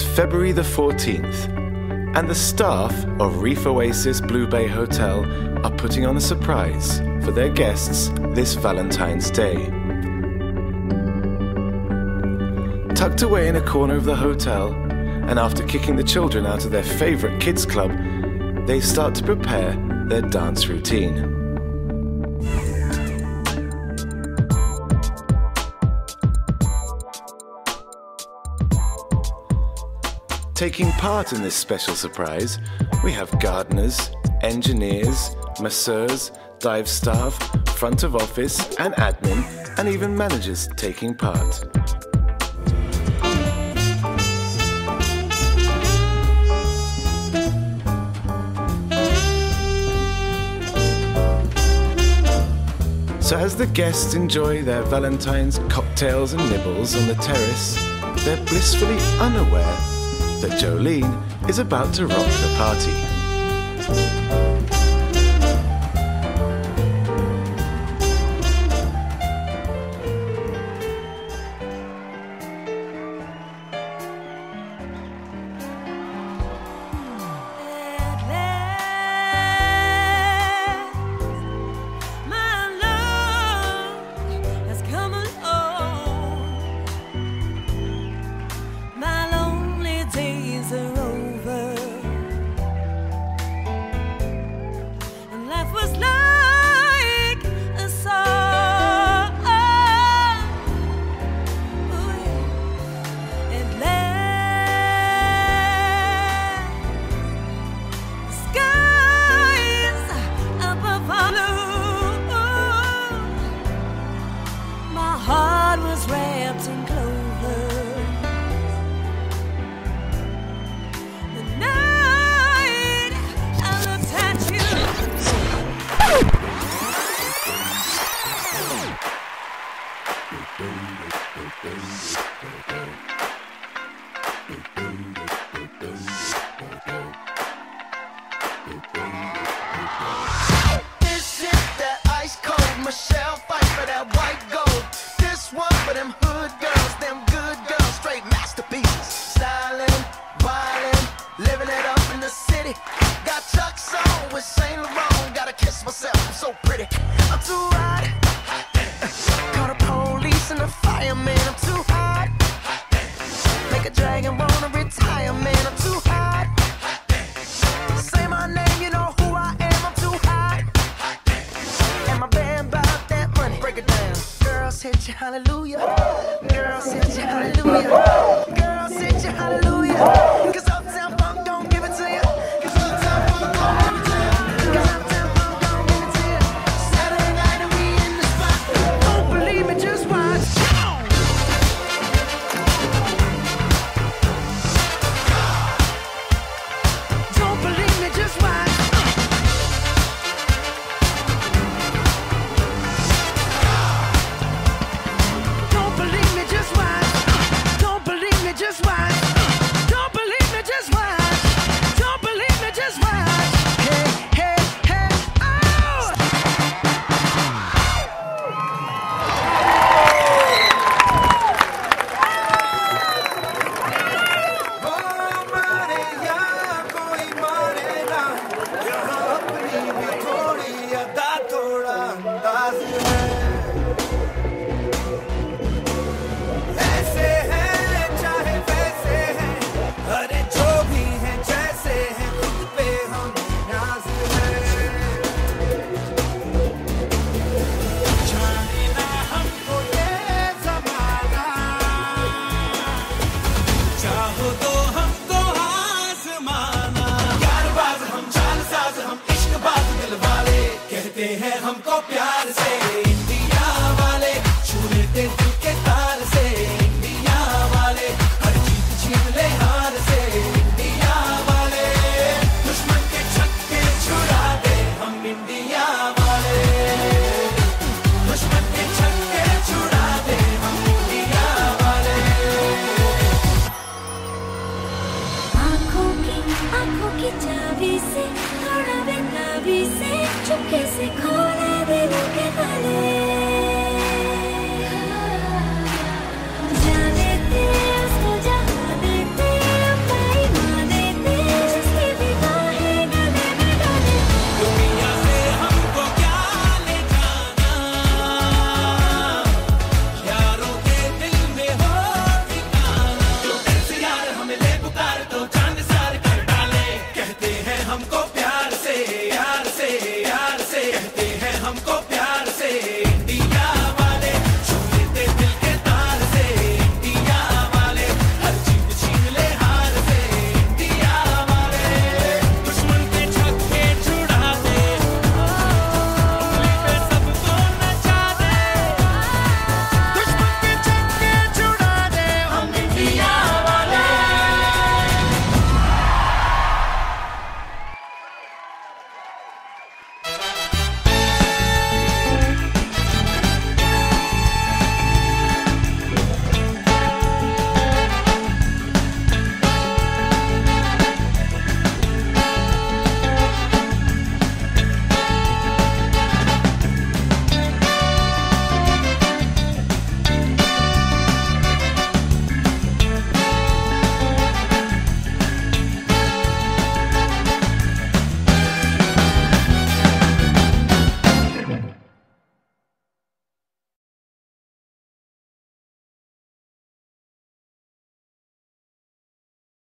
February the 14th, and the staff of Reef Oasis Blue Bay Hotel are putting on a surprise for their guests this Valentine's Day. Tucked away in a corner of the hotel, and after kicking the children out of their favorite kids' club, they start to prepare their dance routine. Taking part in this special surprise, we have gardeners, engineers, masseurs, dive staff, front of office, and admin, and even managers taking part. So as the guests enjoy their Valentine's cocktails and nibbles on the terrace, they're blissfully unaware that Jolene is about to rock the party. Living it up in the city. Got Chuck's on with Saint Laurent. Gotta kiss myself, I'm so pretty. I'm too hot. Call the police and the fireman. I'm too hot. Make a dragon wanna retire, man. I'm too hot. Say my name, you know who I am. I'm too hot. And my band bought that money. Break it down. Girls hit you, hallelujah. Girls hit you, hallelujah. Girls hit you, hallelujah. हमको प्यार से, India वाले छू के तार से, India वाले हर जीत छीन हार से, इंडिया वाले दुश्मन के छक्के छुड़ा दे हम इंडिया वाले। दुश्मन के छक्के छुड़ा दे हम इंडिया वाले। आँखों की आँखों की चाबी से थोड़ा से, चुपके से ताले